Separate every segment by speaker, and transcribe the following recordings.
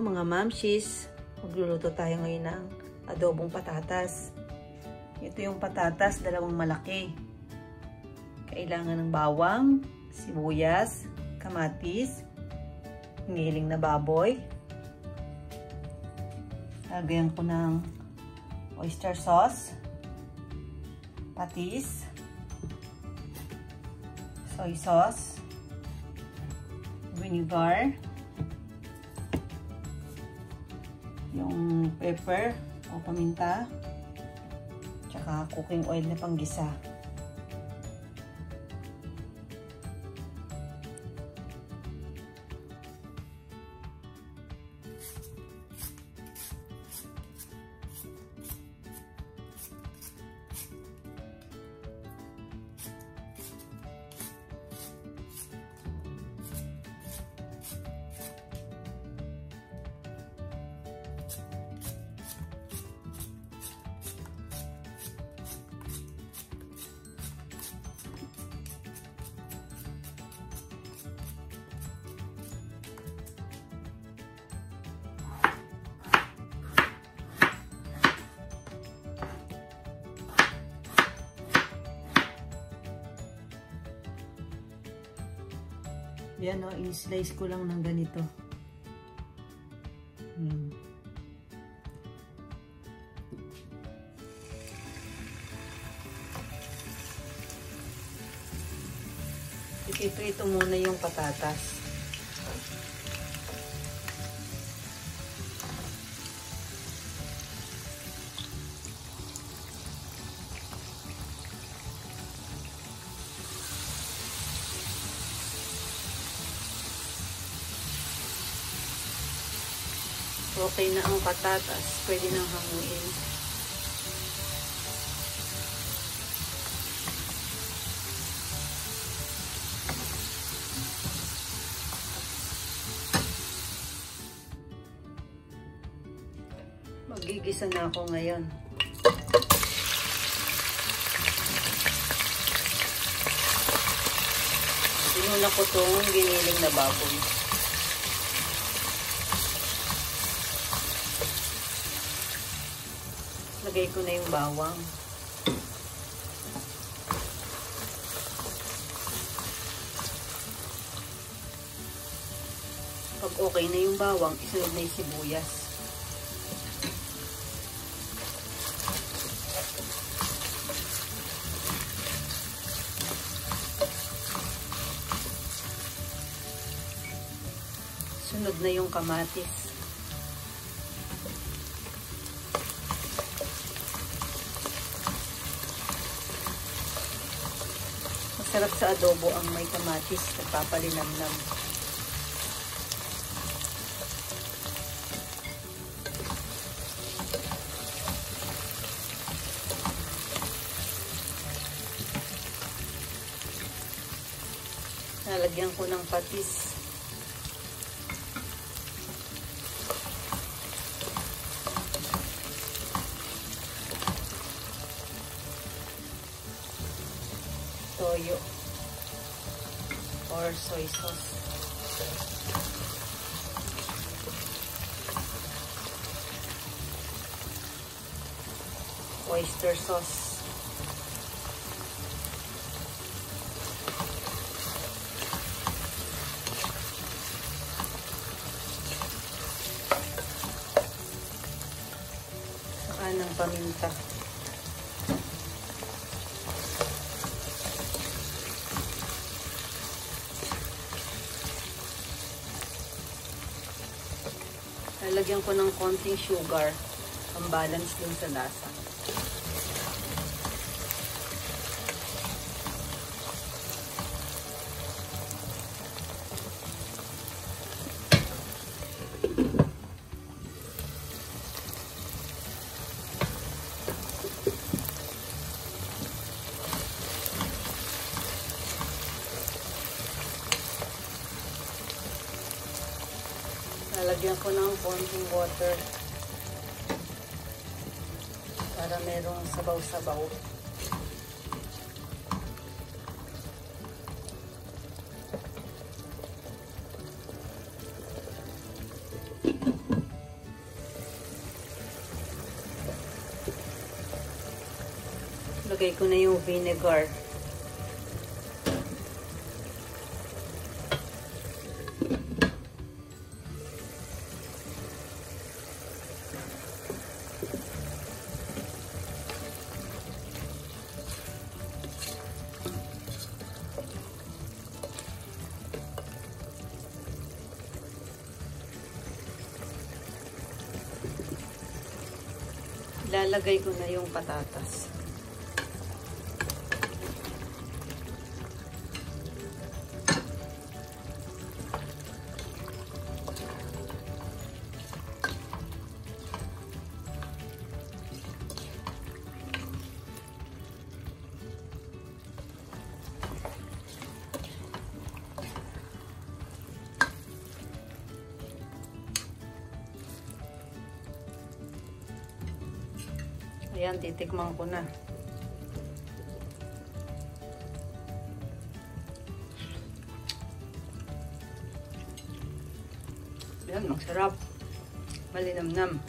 Speaker 1: Mga mamshis! Magluluto tayo ngayon ng adobong patatas. Ito yung patatas, dalawang malaki. Kailangan ng bawang, sibuyas, kamatis, ngiling na baboy. Lagayan ko ng oyster sauce, patis, soy sauce, vinegar, yung pepper o paminta, tsaka cooking oil na panggisa. Yan o, in-slice ko lang ng ganito. Hmm. Ito-ito muna yung patatas. Okay na ang patatas, pwede nang hanguin. Magigisa na ako ngayon. Sinuna ko itong giniling na baboy. Lagay ko na yung bawang. Pag okay na yung bawang, isunod na yung sibuyas. Sunod na yung kamatis. Sarap sa adobo ang may kamatis. Nagpapalinamnam. Nalagyan ko ng patis. Toyo or soy sauce. Oyster sauce. Saka ng paminta. Lalagyan ko ng konting sugar ang balance din sa lasa. Lagyan ko ng konting water para merong sabaw-sabaw. Lagay ko na yung vinegar. Ilalagay ko na yung patatas. Ayan, titikman ko na. Ayan, masarap. Malinamnam.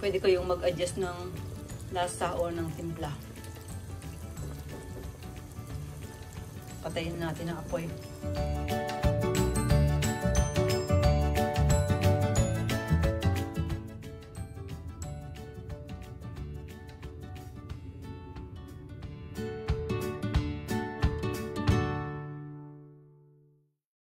Speaker 1: Pwede kayong mag-adjust ng lasa o ng timpla. Patayin natin ang apoy.